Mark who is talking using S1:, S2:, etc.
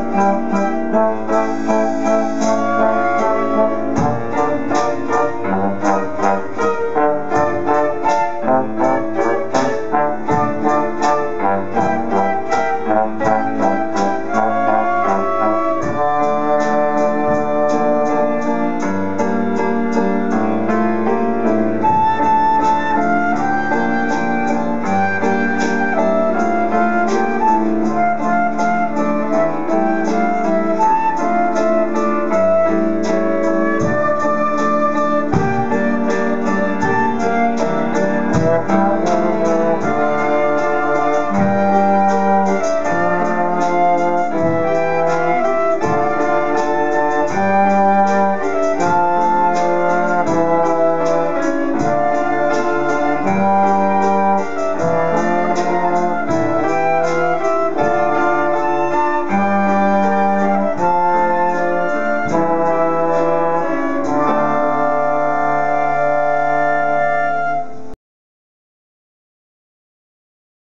S1: Música